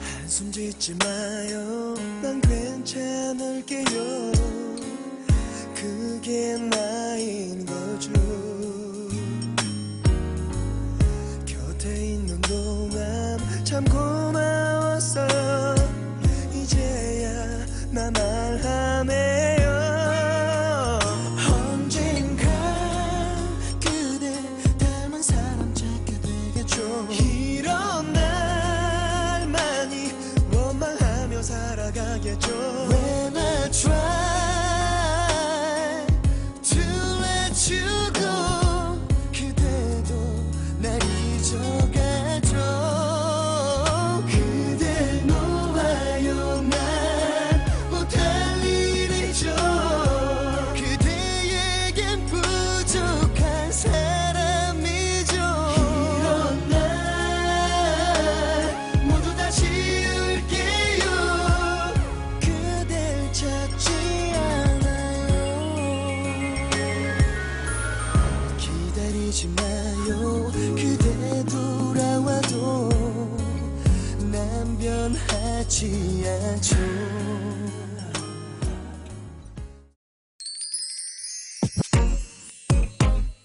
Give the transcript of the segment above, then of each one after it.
한숨 짓지 마요. 난 괜찮을게요. 그게 나인 거죠. 곁에 있는 동안 참고 마요 그대 돌아와도 난 변하지 않죠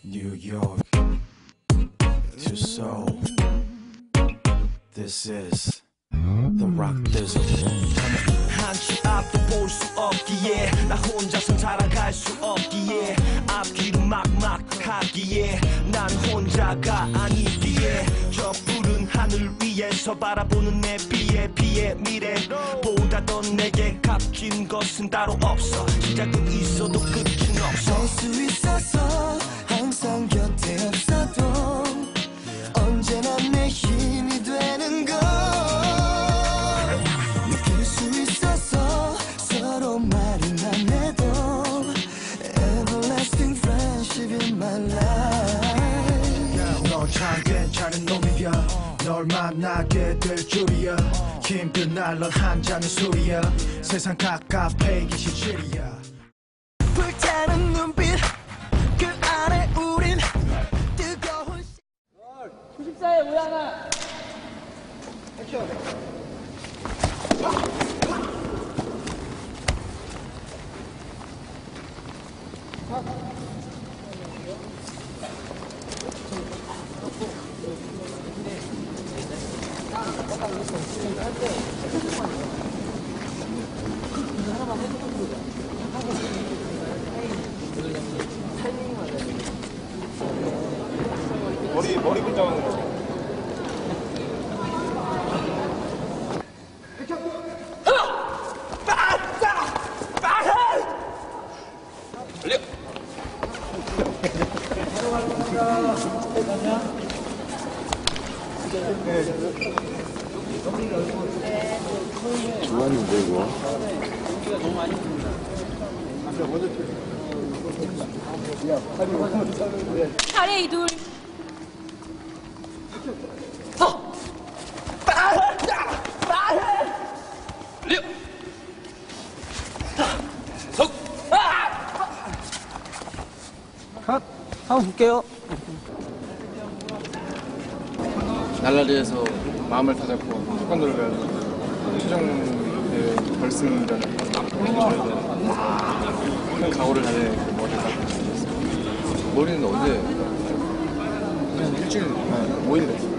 New York to Seoul. This is the rock dizzle. 한치 앞도 볼 수 없기에 나 혼자서 살아갈 수 없기에 앞길은 막막하기에 난 혼자가 아니기에 저 푸른 하늘 위에서 바라보는 내 비의 비의 미래 보다 더 내게 값진 것은 따로 없어. 시작은 있어도 끝은 없어. 알수 있어서 항상 곁에 없어도 언제나 내 힘 널 만나게 될 줄이야. 힘든 날 넌 한 잔의 술이야. 세상 갑갑해 이게 실질이야. 불타는 눈빛 그 안에 우린 뜨거운 94에 우양아 머리 볼게요 날라리에서 마음을 다잡고 태권도를 배워서 최종 그 결승전을 큰 각오를 다해 그 머리를 깎고 있습니다. 머리는 언제? 한 일주일, 한 5일 됐어요.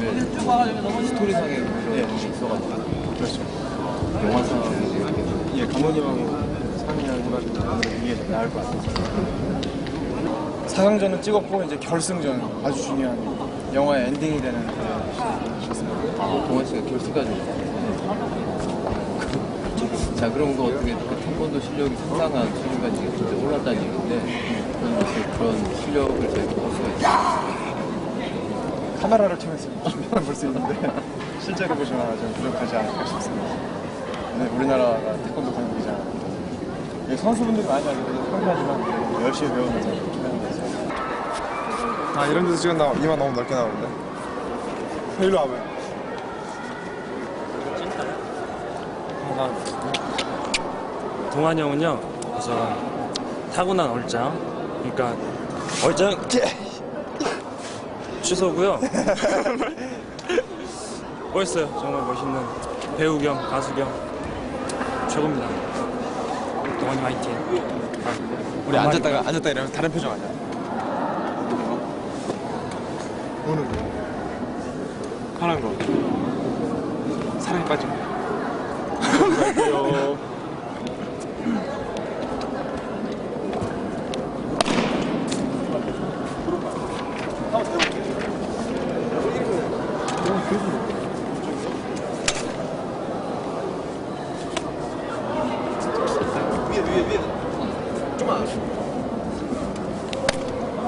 왜 스토리상에 그런 예. 게 있어가지고 그렇죠. 이렇게 예, 감독님하고 상의를 해가지고 이게 더 나을 것 같아서. 4강전은 찍었고 이제 결승전 아주 중요한 영화의 엔딩이 되는 그렇습니다. 동환 씨가 결승까지 왔어요. 자, 그럼 그 어떻게 그 태권도 실력이 상당한 수준까지 진짜 올랐다는 얘기인데 그런 어떻게 그런 실력을 저희가 볼 수가 있어요. 카메라를 통해서 보면 볼수 있는데 실제로 보시면 좀 부족하지 않을까 싶습니다. 네, 우리나라가 태권도 강국이잖아요. 예, 선수분들이 많이 알고 평가하지만 열심히 배우면서. 아 이런 데서 찍었나 이만 너무 넓게 나오는데. 일로 와봐요. 동환 형은요 우선 타고난 얼짱. 그러니까 얼짱 취소고요. 멋있어요. 정말 멋있는 배우 겸 가수 겸. 최고입니다. 동원이 화이팅. 우리. 앉았다가 앉았다 이러면 다른 표정 아니야? 오늘 파란 거. 사랑에 빠진 거 갈게요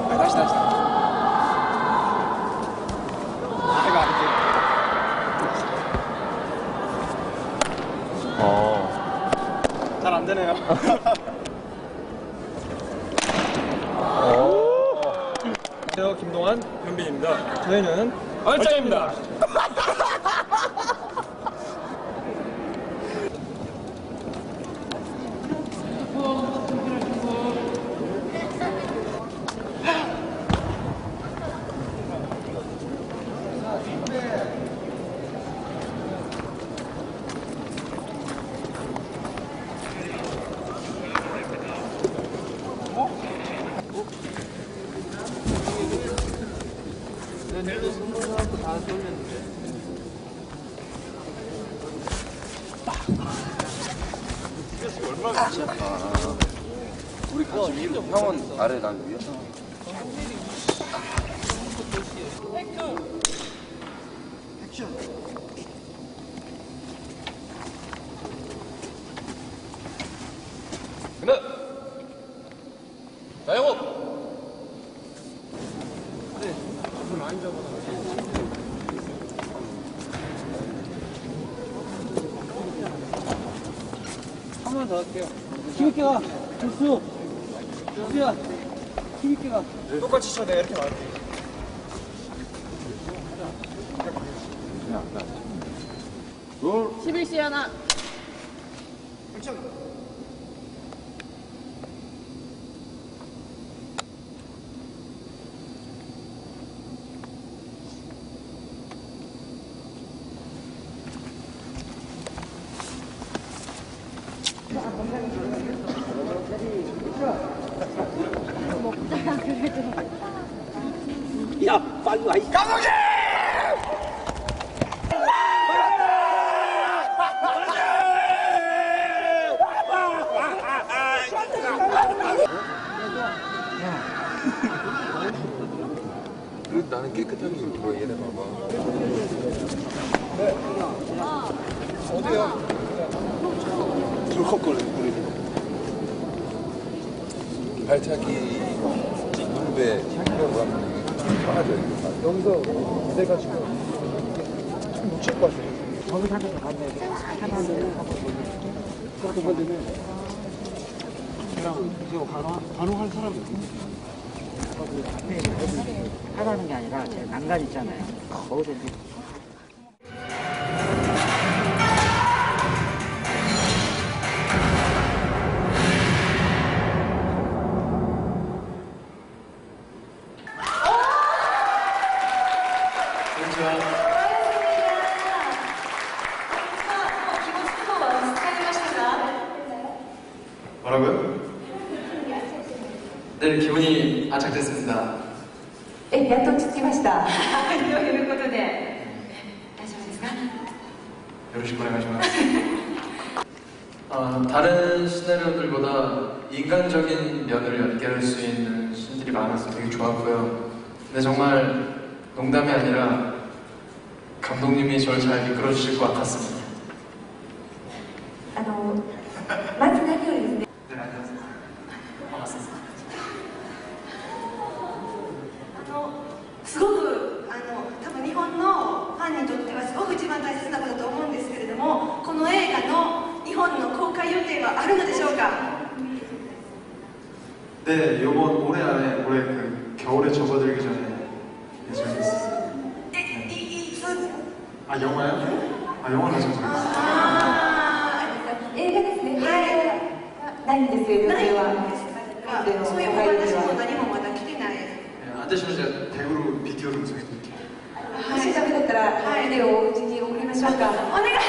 다시 다시 내가 안 돼. 어. 잘 안 되네요. 안녕하세요, 김동환, 현빈입니다. 저희는 얼짱입니다. 형은 아래 난 위야? 근데 자 영업 힘있게 가. 조수. 조수야. 힘있게 가. 똑같이 쳐 내가 이렇게 말할게. 십일시 하나. 야, 빨리 와. 이 감독님! 나는 깨끗하게 입고 얘네 봐봐. 발차기 무릎에 향기라고 하면 이게 빠져 이거 여기서 내가 지금 좀 묻힐 것 같아. 하라는 게 아니라 제 난간 있잖아요. 거기서 あの주님이多分日本のファンにとっては、すごく一番大切なことだと思うんですけれども.この映画の日本の公開予定はあるのでしょうか？で、予防、俺はね、こ、今日俺ちょできる。4話やあ、あ映画ですね。はい。ない。んですよ、予定は。そうい。う私も何もまだ来てない。私のじゃあ、手頃ビデオを見せて。もしダメだったら、ビデオをお家に送りましょうか。お願い。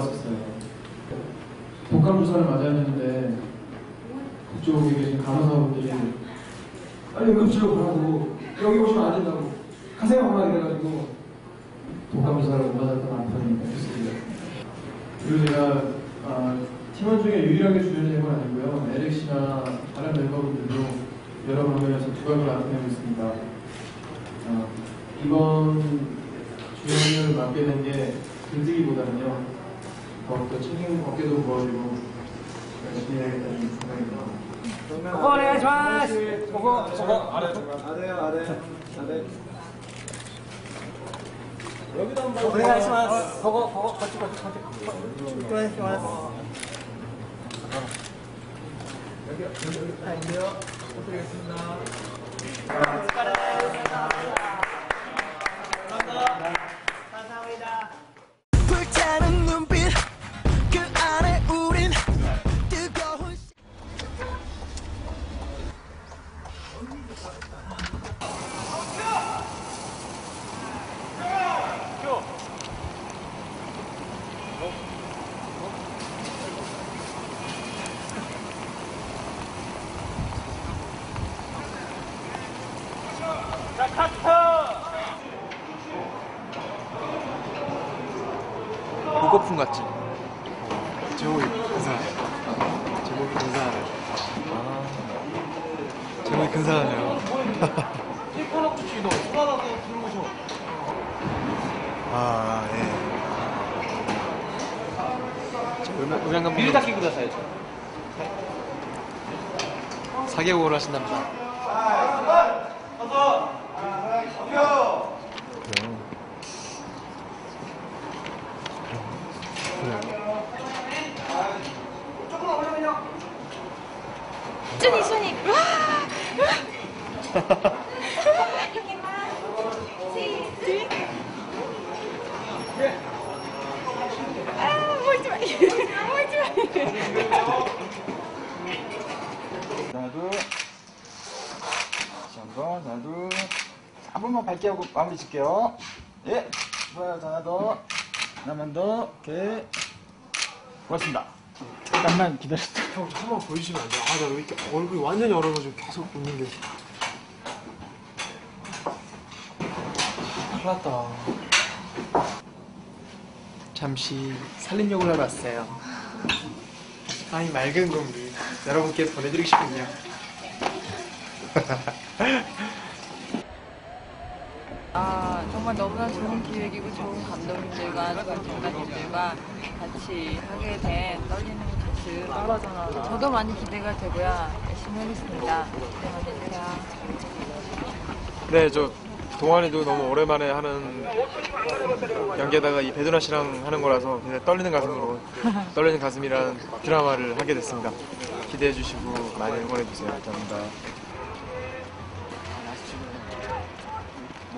들어갔었어요. 독감 주사를 맞아야 되는데 그쪽에 계신 간호사분들이 빨리 응급실로 가라고 여기 오시면 안 된다고 가세요 엄마 이래가지고 독감 주사를 못 맞았던 남편이 있습니다. 그리고 제가 아, 팀원 중에 유일하게 주연이 건 아니고요. 에릭 씨나 다른 멤버분들도 여러 방면에서 두각을 나타내고 있습니다. 아, 이번 주연을 맡게 된게 들뜨기보다는요. ここお疲れ 같지? 제목이 근사하네. 제목이 근사하네. 아, 제목이 근사하네요. 아, 예. 음향, 음향 감독 비를 닦기 그다사야죠 4개국어를 하신답니다. 마무리 짓게요. 예. 좋아요. 자, 하나 더. 하나만 더. 오케이. 고맙습니다. 잠깐만 기다렸다. 형, 한번 보여주시면 안 돼요? 아, 나 왜 이렇게 얼굴이 완전히 얼어가지고 계속 웃는 게. 큰일 났다. 잠시 살림욕을 하러 왔어요. 아이, 맑은 공기. 여러분께 보내드리고 싶군요. 아, 정말 너무나 좋은 기획이고 좋은 감독님들과 좋은 작가님들과 같이 하게 된 떨리는 가슴. 저도 많이 기대가 되고요. 열심히 하겠습니다. 네, 저 동환이도 너무 오랜만에 하는 연기에다가 이 배두나 씨랑 하는 거라서 굉장히 떨리는 가슴으로 떨리는 가슴이라는 드라마를 하게 됐습니다. 기대해 주시고 많이 응원해 주세요. 감사합니다.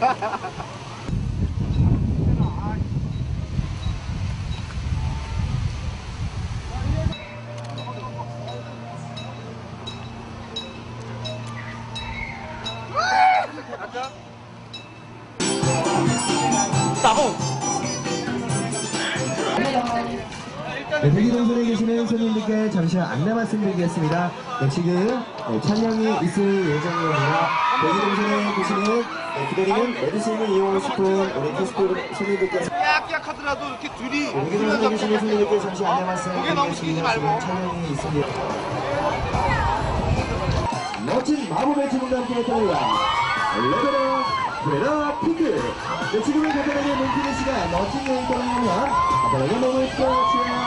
ハハハハ! 네, 대기동선에 계시는 손님들께 잠시 안내 말씀드리겠습니다. 네, 지금 네, 촬영이 있을 예정입니다. 대기동선에 계시는 네, 기다리는 메디신을 이용하고 싶은 우리 캐스트 손님들께서 약약하더라도 이렇게 둘이 대기동선에 계시는 손님들께 잠시 안내 말씀드리겠습니다. 지금 촬영이 있습니다. 멋진 마법의 친구과 함께 떠납니다. 레베라 브레라 피크 네, 지금은 간단하게 뭉치는 시간 멋진 여행 떠나려면 간단하게 몸을 풀어줘야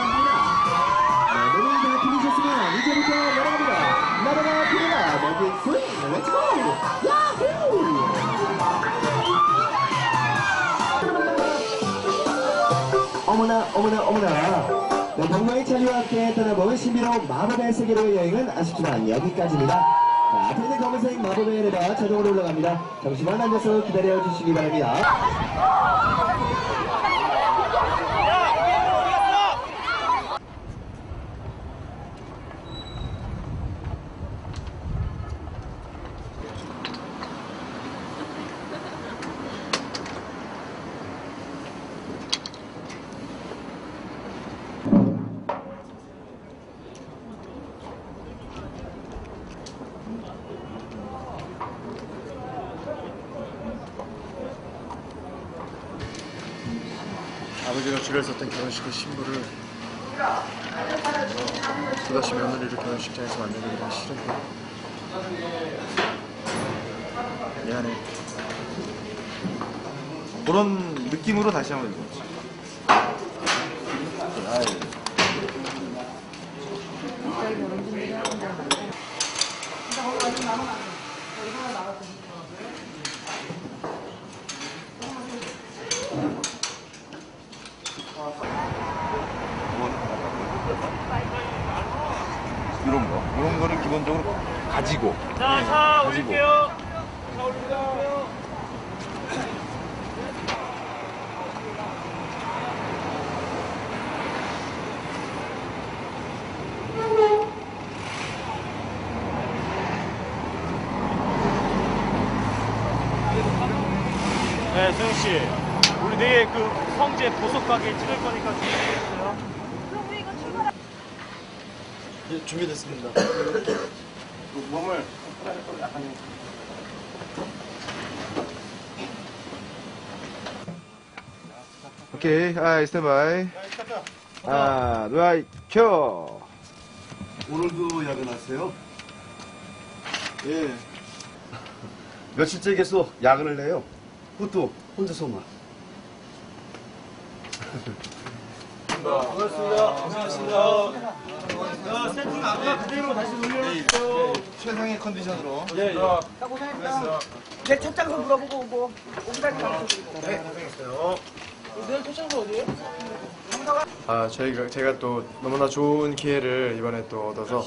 어머나 어머나 어머나. 네, 동명의 찬이와 함께 떠나본 신비로운 마법의 세계로의 여행은 아쉽지만 여기까지입니다. 자, 앞에 있는 검은색 마법의 레바 자동으로 올라갑니다. 잠시만 앉아서 기다려 주시기 바랍니다 아버지가 줄여 썼던 결혼식의 신부를 또다시 며느리를 결혼식장에서 만나게 되는 싫은데 미안해. 그런 느낌으로 다시 한번 읽어보자 이런 거 이런 거를 기본적으로 가지고 자, 자, 가지고. 올릴게요. 자, 올릴게요. 네, 수영 씨. 우리 내일 그 성재 보석 가게 찍을 거니까 준비되셨어요? 예, 준비됐습니다 그 몸을 약간 오케이, 아, 스탠바이. 아, 누아이, 켜. 오늘도 야근하세요? 예. 며칠째 계속 야근을 해요. 그것도 혼자서만. 고맙습니다 고맙습니다 자 세팅 아까 그대로 다시 돌려주세요 최상의 컨디션으로 예, 예. 자, 고생했다. 내 첫 장소 물어보고 오고, 오기다리 가르쳐 드리고. 네, 고생했어요. 아, 저희가 제가 또 너무나 좋은 기회를 이번에 또 얻어서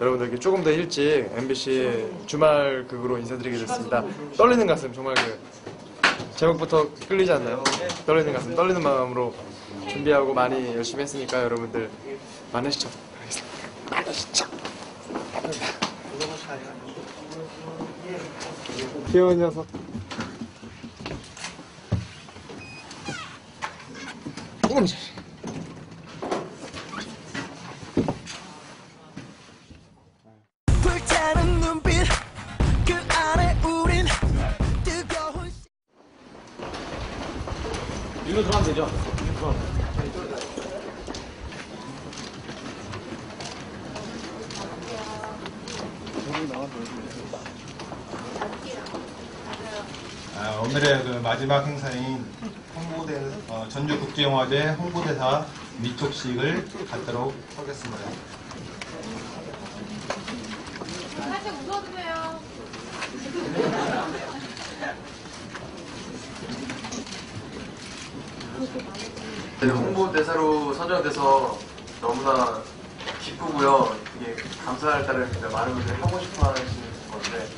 여러분들께 조금 더 일찍 MBC 주말 극으로 인사드리게 됐습니다. 떨리는 가슴 정말 그 제목부터 끌리지 않나요? 떨리는 가슴, 떨리는 마음으로 준비하고 많이 열심히 했으니까 여러분들 많은 시청 많은 시청 귀여운 녀석. 이놈 자식 불타는 일로 들어가면 되죠? 아, 오늘의 그 마지막 행사인 홍보대 어, 전주국제영화제 홍보대사 미촉식을 갖도록 하겠습니다. 살짝 웃어주세요. 홍보대사로 선정돼서 너무나 기쁘고요. 되게 감사할 따름입니다. 많은 분들이 하고 싶어 하시는 건데,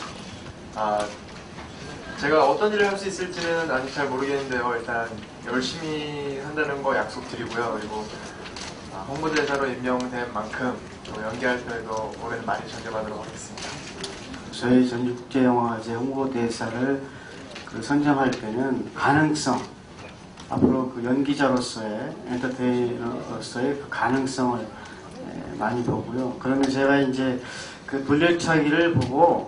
아, 제가 어떤 일을 할 수 있을지는 아직 잘 모르겠는데요. 일단 열심히 한다는 거 약속드리고요. 그리고 아, 홍보대사로 임명된 만큼 또 연기 활동에도 올해는 많이 전념하도록 하겠습니다. 저희 전주국제영화제 홍보대사를 그 선정할 때는 가능성, 앞으로 그 연기자로서의 엔터테이너로서의 그 가능성을 에, 많이 보고요. 그러면 제가 이제 그 불려차기를 보고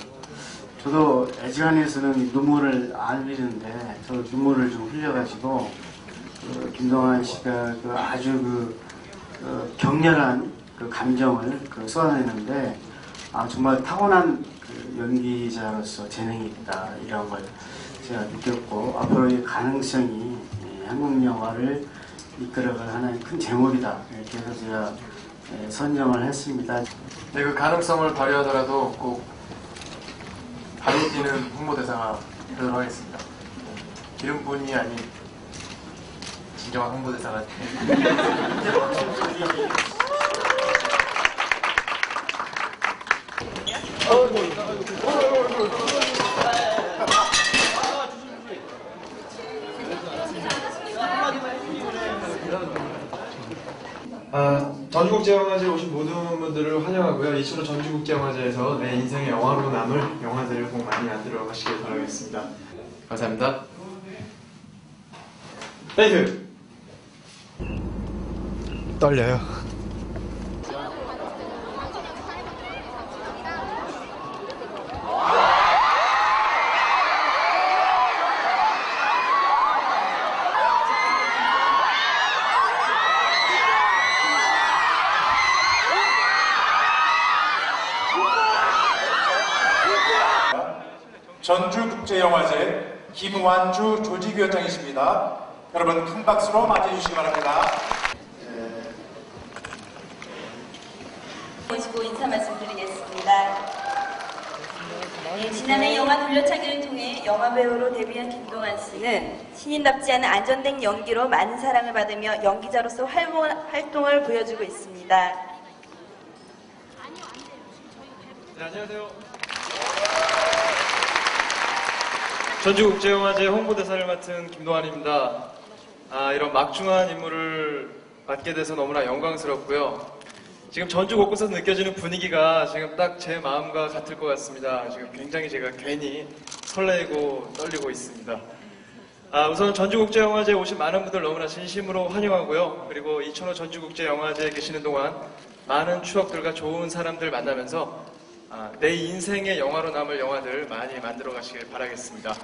저도 애지간해서는 눈물을 안 흘리는데 저 눈물을 좀 흘려가지고 그 김동완 씨가 그 아주 그, 그 격렬한 그 감정을 그 쏟아내는데 아 정말 타고난 그 연기자로서 재능이 있다 이런 걸 제가 느꼈고 앞으로의 가능성이 예, 한국 영화를 이끌어갈 하나의 큰 제목이다 이렇게 해서 제가 예, 선정을 했습니다. 네, 그 가능성을 발휘하더라도 꼭 발로 뛰는 홍보대사가 되도록 하겠습니다. 기름뿐이 아닌 진정한 홍보대사가 아, 전주국제영화제에 오신 모든 분들을 환영하고요. 2015 전주국제영화제에서 내 인생의 영화로 남을 영화들을 꼭 많이 만들어 가시길 바라겠습니다. 감사합니다. 페이크! 떨려요. 전주국제영화제 김완주 조직위원장이십니다. 여러분 큰 박수로 맞이해 주시기 바랍니다. 모시고 인사 말씀드리겠습니다. 네, 지난해 영화 돌려차기를 통해 영화 배우로 데뷔한 김동완 씨는 신인답지 않은 안전된 연기로 많은 사랑을 받으며 연기자로서 활동, 활동을 보여주고 있습니다. 네, 안녕하세요. 전주국제영화제 홍보대사를 맡은 김도환입니다. 아, 이런 막중한 임무를 맡게 돼서 너무나 영광스럽고요. 지금 전주 곳곳에서 느껴지는 분위기가 지금 딱 제 마음과 같을 것 같습니다. 지금 굉장히 제가 괜히 설레고 떨리고 있습니다. 아, 우선 전주국제영화제에 오신 많은 분들 너무나 진심으로 환영하고요. 그리고 2005 전주국제영화제에 계시는 동안 많은 추억들과 좋은 사람들 만나면서 아, 내 인생의 영화로 남을 영화들 많이 만들어 가시길 바라겠습니다.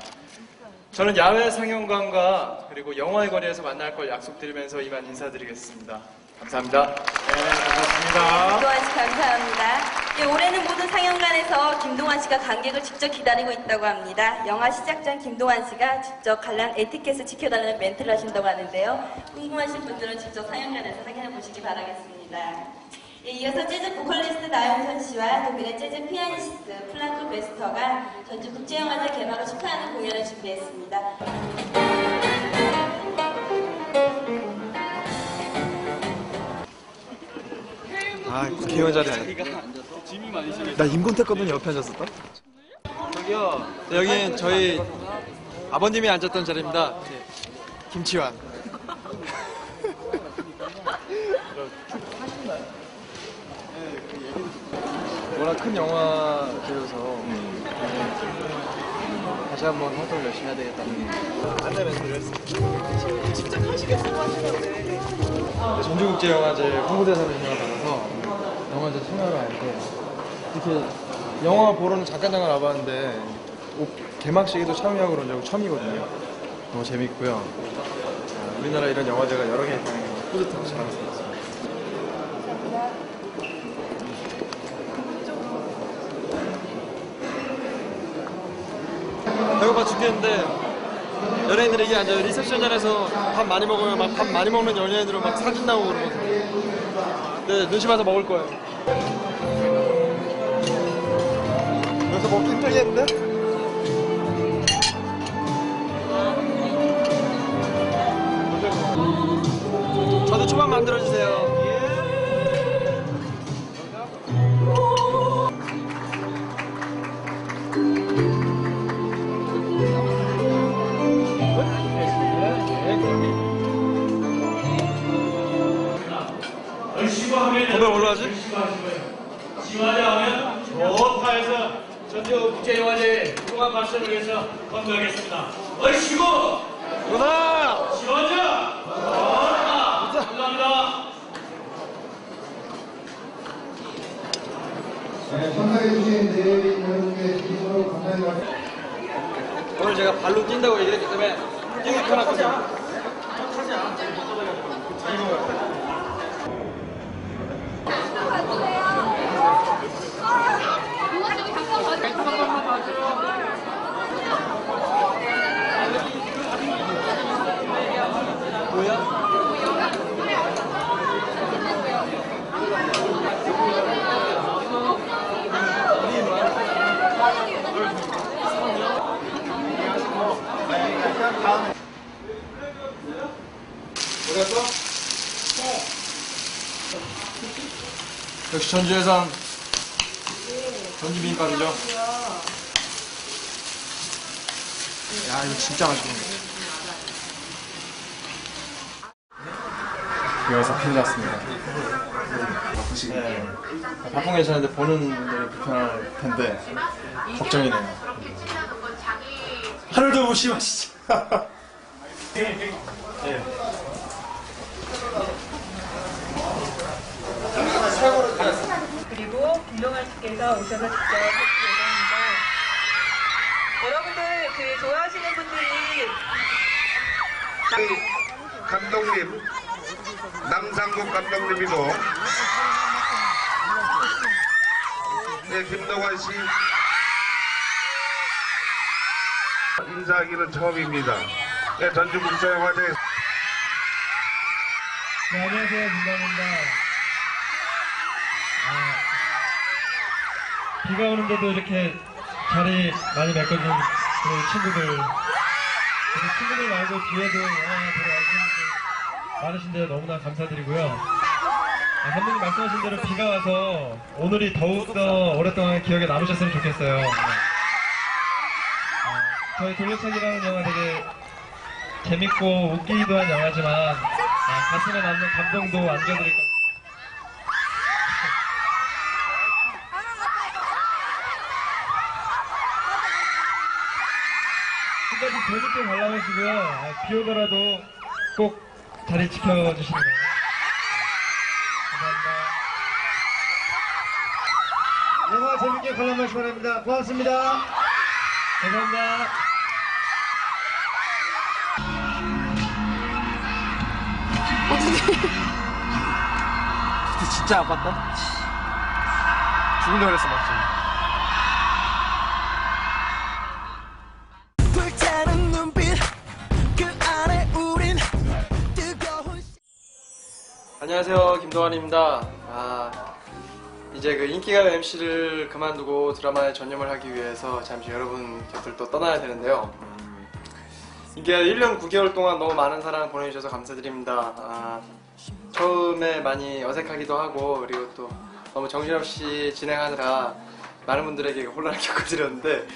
저는 야외 상영관과 그리고 영화의 거리에서 만날 걸 약속드리면서 이만 인사드리겠습니다. 감사합니다. 김동완 씨 감사합니다. 예, 올해는 모든 상영관에서 김동완 씨가 관객을 직접 기다리고 있다고 합니다. 영화 시작 전 김동완 씨가 직접 관람 에티켓을 지켜달라는 멘트를 하신다고 하는데요. 궁금하신 분들은 직접 상영관에서 확인해 보시기 바라겠습니다. 예, 이어서 재즈 보컬리스트 나영선 씨와 독일의 재즈 피아니스트 플란토 베스터가 전주 국제영화제 개막을 축하하는 공연을 준비했습니다. 아, 국회의원 자리 아니야. 나 임권택 거든 옆에 앉았었다? 저기요. 여긴 저희 아버님이 앉았던 자리입니다. 김치환. 워낙 큰 영화제여서 네, 다시 한번 활동을 열심히 해야 되겠다는 안내 멘트를 했습니다. 직접 하시겠다고 하시는데 전주국제영화제 홍보대사를 제가 받아서 영화제 참여를 할때 이렇게 영화 보러는 잠깐 잠깐 와봤는데 오- 개막식에도 참여하고 그런 적은 처음이거든요. 너무 재밌고요. 아, 우리나라 이런 영화제가 여러 개 있다는 게 뿌듯하고 자랑스럽습니다. 죽겠는데 연예인들이 이게 앉아요. 리셉션 자리에서 밥 많이 먹으면 막 밥 많이 먹는 연예인들은 막 사진 나오고 그러거든요. 네, 눈치 봐서 먹을 거예요. 여기서 먹기 힘들겠는데? 저도 초밥 만들어주세요. 전주 국제영화제 동안 발전을 위해서 건배하겠습니다. 얼씨구! 누나! 시화제! 좋다! 감사합니다. 참가해주신 대회인 여러분께 진심으로 감사의 말씀 오늘 제가 발로 뛴다고 얘기했기 때문에 뛰기 편하거든요. 역시 전주 해상 전주 비빔밥이죠. 야 이거 진짜 맛있네. 여기서 큰일 났습니다. 네. 바쁜 괜찮은데 보는 분들이 불편할 텐데 걱정이네요. 하늘도 무심하시죠. 네. 그리고 김동환 씨께서 오셔서 직접 해주실 예정입니다. 여러분들 그 좋아하시는 분들이 감독님, 남상국 감독님이고, 네, 김동완 씨. 인사하기는 처음입니다. 네, 전주국제영화제 네, 안녕하세요. 김광입니다. 아, 비가 오는데도 이렇게 자리 많이 메꿔준 그 친구들, 친구들 말고 뒤에도 영화 보러 와주신 분들 많으신데 너무나 감사드리고요. 아, 감독님 말씀하신 대로 비가 와서 오늘이 더욱더 오랫동안 기억에 남으셨으면 좋겠어요. 네. 아, 저희 돌려차기라는 영화 되게 재밌고 웃기기도 한 영화지만 아, 가슴에 남는 감동도 안겨드릴 겁니다. 재밌게 관람하시고요. 아, 비 오더라도 꼭 자리 지켜주시기 바랍니다. 감사합니다. 영화 재밌게 관람하시기 바랍니다. 고맙습니다. 감사합니다. 진짜 아팠다. 죽을려 그랬어 막. 불타 안녕하세요 김동환입니다. 아 이제 그 인기가요 MC를 그만두고 드라마에 전념을 하기 위해서 잠시 여러분 곁을 또 떠나야 되는데요. 음, 인기가요 1년 9개월 동안 너무 많은 사랑 보내주셔서 감사드립니다. 아, 처음에 많이 어색하기도 하고 그리고 또 너무 정신없이 진행하느라 많은 분들에게 혼란을 겪어드렸는데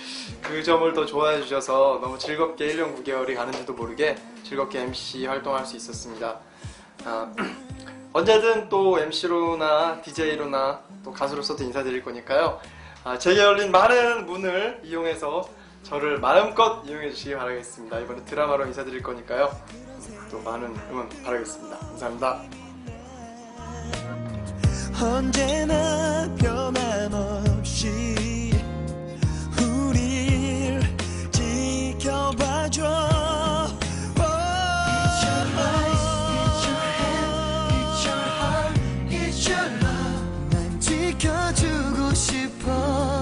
그 점을 더 좋아해 주셔서 너무 즐겁게 1년 9개월이 가는지도 모르게 즐겁게 MC 활동할 수 있었습니다. 아, 언제든 또 MC로나 DJ로나 또 가수로서도 인사드릴 거니까요. 아, 제게 열린 많은 문을 이용해서 저를 마음껏 이용해 주시기 바라겠습니다. 이번에 드라마로 인사드릴 거니까요. 또 많은 응원 바라겠습니다. 감사합니다. 언제나 변함없이 우릴 지켜봐줘 싶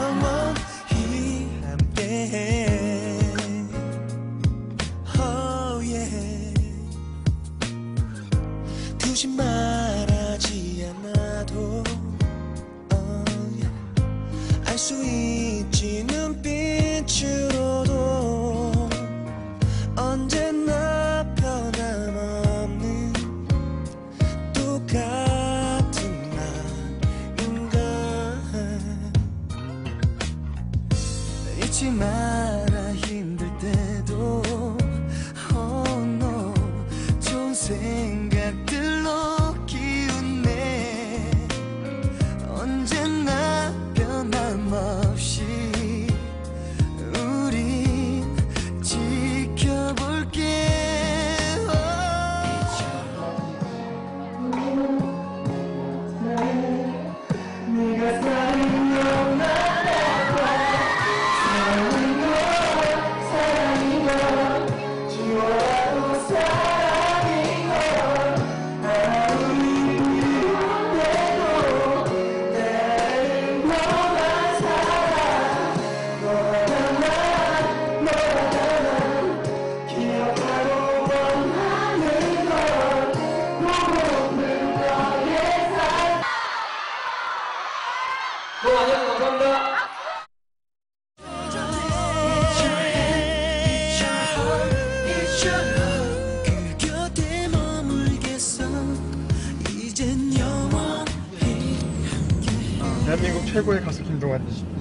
영원히 함께해. Oh yeah. 굳이 말하지 않아도 oh 알수 있지 눈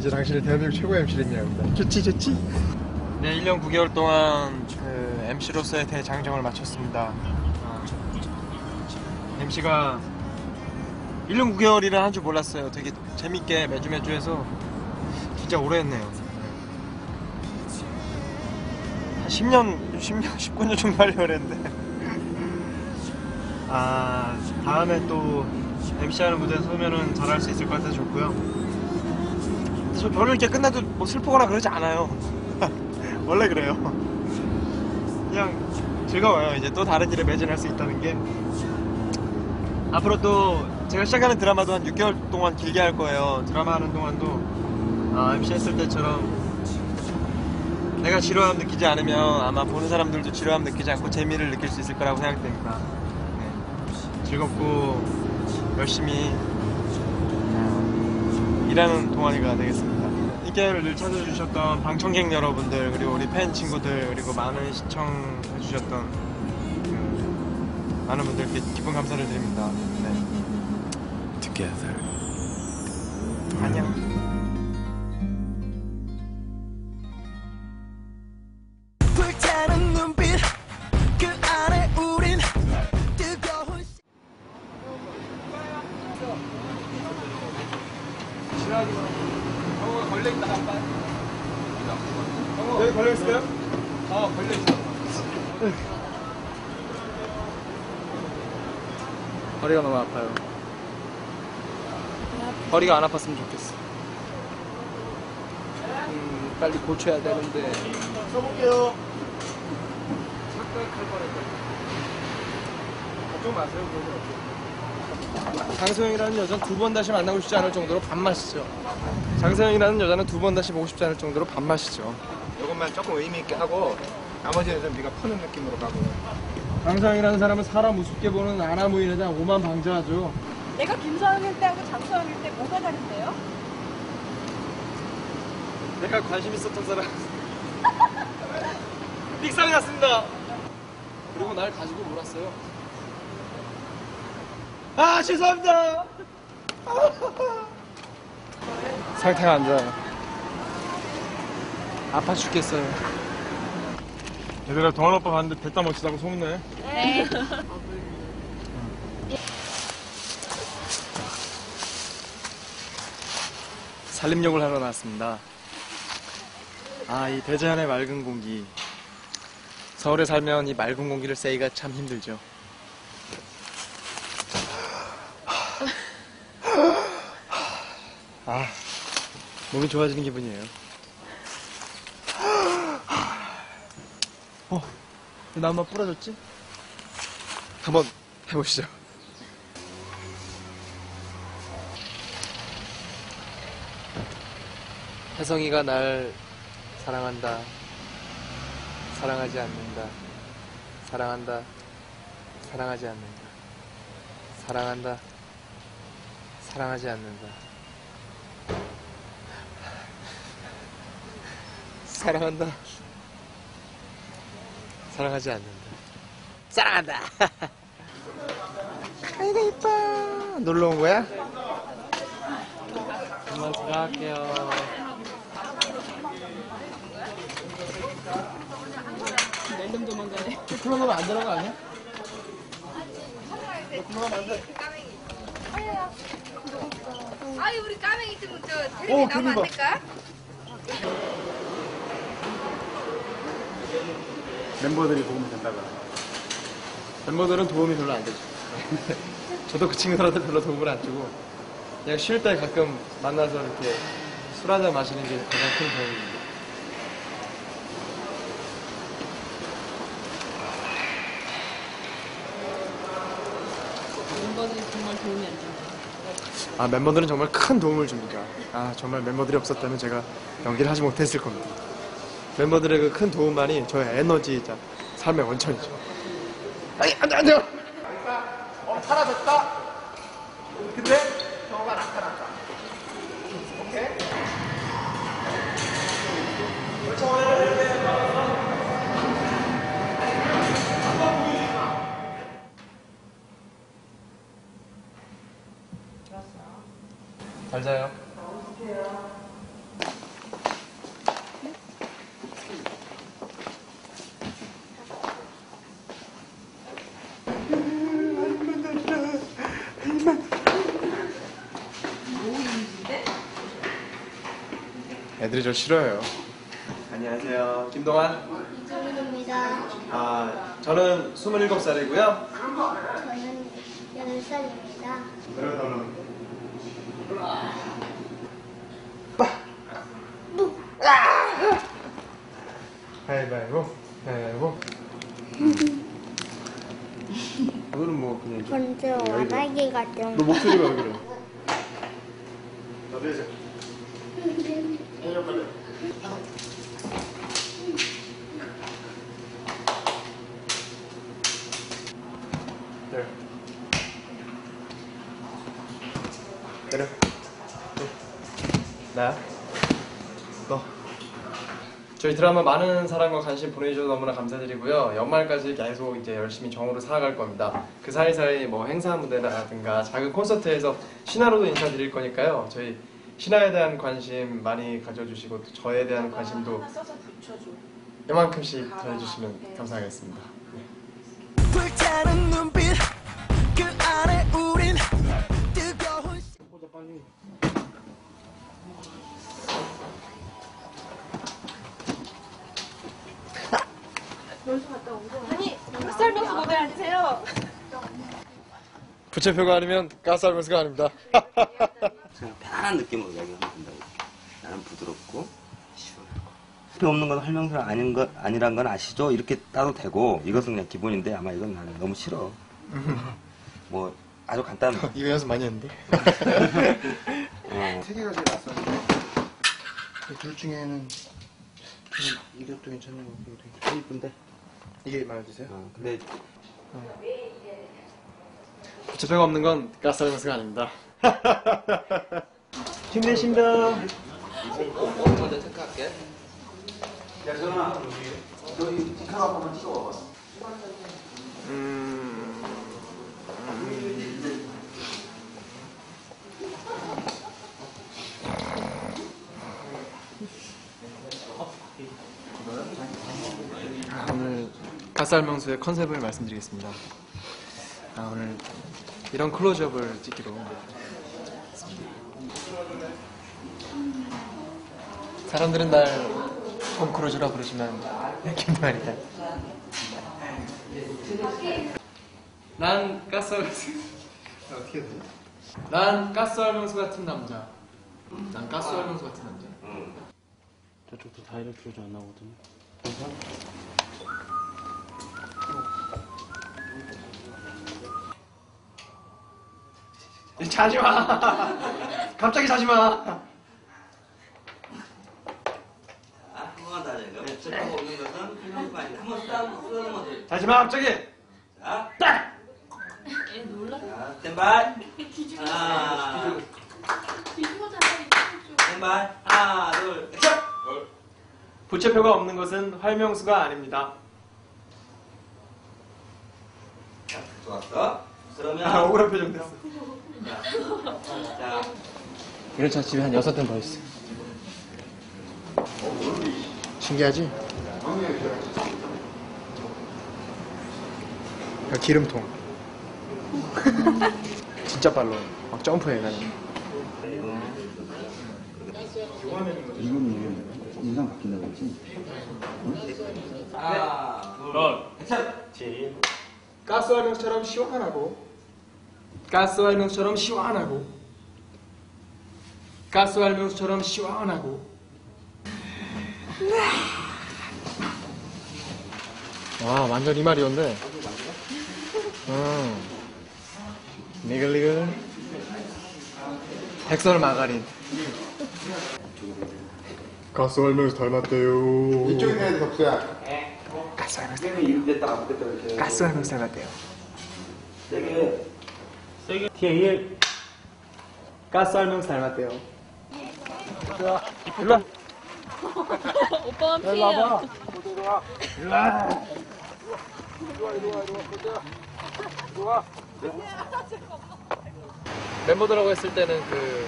이제 당신이 대한민국 최고의 MC를 임명합니다. 좋지 좋지. 네, 1년 9개월 동안 그 MC로서의 대장정을 마쳤습니다. MC가 1년 9개월이라 한 줄 몰랐어요. 되게 재밌게 매주 매주 해서 진짜 오래 했네요. 한 10년, 10년, 19년 정도 하려고 그랬는데. 아, 다음에 또 MC 하는 무대에 서면은 잘할 수 있을 것 같아서 좋고요. 저 별로 이렇게 끝나도 뭐 슬프거나 그러지 않아요. 원래 그래요. 그냥 즐거워요. 이제 또 다른 일에 매진할 수 있다는 게. 앞으로 또 제가 시작하는 드라마도 한 6개월 동안 길게 할 거예요. 드라마 하는 동안도 아, MC 했을 때처럼 내가 지루함 느끼지 않으면 아마 보는 사람들도 지루함 느끼지 않고 재미를 느낄 수 있을 거라고 생각되니까 네. 즐겁고 열심히 어, 일하는 동아리가 되겠습니다. 인기를 늘 찾아주셨던 방청객 여러분들 그리고 우리 팬 친구들 그리고 많은 시청해주셨던 그 많은 분들께 깊은 감사를 드립니다. 네. Together 안녕. 허리가 안 아팠으면 좋겠어. 음, 빨리 고쳐야 되는데. 써볼게요. 착각할 뻔했다. 걱정 마세요, 그러면. 장소영이라는 여자는 두 번 다시 만나고 싶지 않을 정도로 밥맛이죠. 장소영이라는 여자는 두 번 다시 보고 싶지 않을 정도로 밥맛이죠. 이것만 조금 의미 있게 하고 나머지는 좀 네가 푸는 느낌으로 가고. 장소영이라는 사람은 사람 우습게 보는 아나무인에 대한 오만 방자하죠. 내가 김서영일 때하고 장서영일 때 뭐가 다른데요? 내가 관심 있었던 사람 삑사리 났습니다. 그리고 날 가지고 놀았어요. 아 죄송합니다. 상태가 안 좋아요. 아파 죽겠어요. 얘들아 동원 오빠 봤는데 됐다 멋지다고 소문내. 네. 산림욕을 하러 나왔습니다. 아, 이 대자연의 맑은 공기. 서울에 살면 이 맑은 공기를 쐬기가 참 힘들죠. 아, 몸이 좋아지는 기분이에요. 어, 나 한번 부러졌지? 한번 해보시죠. 혜성이가 날 사랑한다. 사랑하지 않는다. 사랑한다. 사랑하지 않는다. 사랑한다. 사랑하지 않는다. 사랑한다. 사랑하지 않는다. 사랑한다. 아이고 이뻐. 놀러 온 거야? 그만 들어갈게요. 랜덤 그러면 안 되는 거 아니야? 아유 우리 까맹이 있으면 저 오, 텔레비 나오면 안. 될까? 멤버들이 도움이 된다고. 멤버들은 도움이 별로 안 되죠. 저도 그 친구들한테 별로 도움을 안 주고 그냥 쉴 때 가끔 만나서 이렇게 술 한잔 마시는 게 가장 큰 도움입니다. 멤버들이 정말 도움이 안 된다. 아 멤버들은 정말 큰 도움을 줍니다. 아 정말 멤버들이 없었다면 제가 연기를 하지 못했을 겁니다. 멤버들의 그 큰 도움만이 저의 에너지이자 삶의 원천이죠. 아니 안 돼 안 돼요. 어, 사라졌다. 근데 저가 나타났다. 오케이. 잘 자요. 애들이 저 싫어해요. 안녕하세요. 김동환. 이정민입니다. 아, 저는 27살이고요. 저는 8살입니다. 가위바위보, 가위바위보. 오늘은 뭐 그냥 좀 먼저 와라기가 좀. 너 목소리가 왜 그래? 나도 해줘. 내려. 내려. 나야? 너. 저희 드라마 많은 사랑과 관심 보내주셔서 너무나 감사드리고요. 연말까지 계속 이제 열심히 정으로 살아갈 겁니다. 그 사이사이 뭐 행사 무대라든가 작은 콘서트에서 신화로도 인사드릴 거니까요. 저희 신화에 대한 관심 많이 가져주시고 또 저에 대한 관심도 이만큼씩 전해주시면 감사하겠습니다. 불 아니 흑살병수 먹어야 앉으세요. 부채표가 아니면 가스알면서가 아닙니다. 그냥 편안한 느낌으로 이야기하면 된다고. 나는 부드럽고 시원하고. 필요 없는 건 설명서 아닌 거 아니란 건 아시죠? 이렇게 따도 되고 이것은 그냥 기본인데 아마 이건 나는 너무 싫어. 뭐 아주 간단. 이거 연습 많이 했는데. 어. 세 개가 제일 낯선데 둘 중에는 이것도 괜찮은 거 같고 이것도 괜찮고 이쁜데 이게 드세요? 어, 근데 부채표가 없는 건 가스알면서가 아닙니다. 준비되십니다. 먼저 체크할게. 야, 전아. 여기 디카락 한번 찍어봐 가쌀명수의 컨셉을 말씀드리겠습니다. 아, 오늘 이런 클로즈업을 찍기로 했습니다. 사람들은 날톰 크루즈라 부르지만 김동환이다. 난 가스알명수 어떻게 돼? 난 가스알 명수 같은 남자. 난 가스알 명수 같은 남자. 저쪽도 다이렉트로 안 나오거든요. 자지 마. 갑자기 자지 마. 한 번만 더 하자니까. 네. 없는 것은 필요가 아니다. 한번 쓰는 것을. 자지 마 갑자기. 자, 딱. 자, 스탠바이. 하나. 스탠바이. 하나, 둘, 셋. 부채표가 없는 것은 활명수가 아닙니다. 좋았어. 그러면. 아, 억울한 표정 됐어. 자, 이런 차 집에 한 여섯 대는 더 있어. 신기하지? 야, 기름통. 진짜 빨라. 막 점프해 나는. 이거는 인상 바뀐다고 했지? 하나, 둘, 셋. 가스활명수처럼 시원하고 가스활명수처럼 시원하고 가스활명수처럼 시원하고 와 완전 이 말이었네 음. 니글니글 백설 마가린 가스활명수 닮았대요 이쪽에 있는 덕수야. 앞에 이렇게. 가스활명수 닮았대요. 세게 뒤에 일 가스활명수 닮았대요. 자 일로 와. 오빠만 일로 피해요. 와봐 일로 와. 멤버들하고 했을 때는 그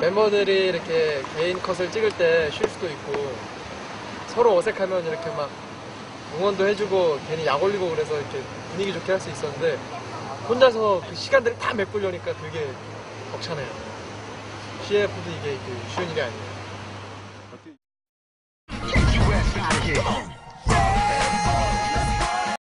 멤버들이 이렇게 개인 컷을 찍을 때 쉴 수도 있고 서로 어색하면 이렇게 막 응원도 해주고 괜히 약 올리고 그래서 이렇게 분위기 좋게 할 수 있었는데 혼자서 그 시간들을 다 메꾸려니까 되게 벅차네요. CF도 이게 그 쉬운 일이 아니에요.